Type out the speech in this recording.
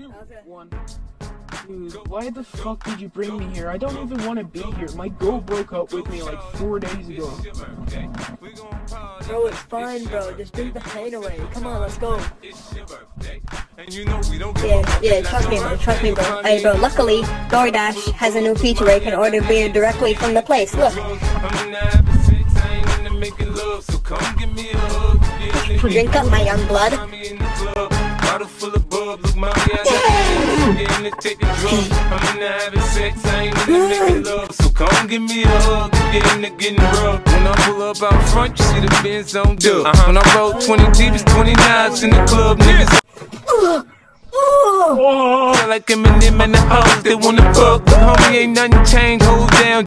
Okay. One. Dude, why the fuck did you bring me here? I don't even want to be here. My girl broke up with me like four days ago. Bro, it's fine, bro. Just drink the pain away. Come on, let's go. Yeah, yeah, trust me, bro. Trust me, bro. Hey, bro. Luckily, DoorDash has a new feature where you can order beer directly from the place. Look, drink up, my young blood. Look, mommy, I got the getting to take the. I'm into having sex, I ain't into making love. So come give me a hug, get into getting rough. When I pull up out front, you see the Benz on dub. Uh-huh. When I roll 20 deep, it's 29s in the club, niggas. Oh! Like Eminem and the hoes, they wanna fuck, but homie ain't nothing changed, hold down.